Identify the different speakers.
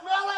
Speaker 1: smell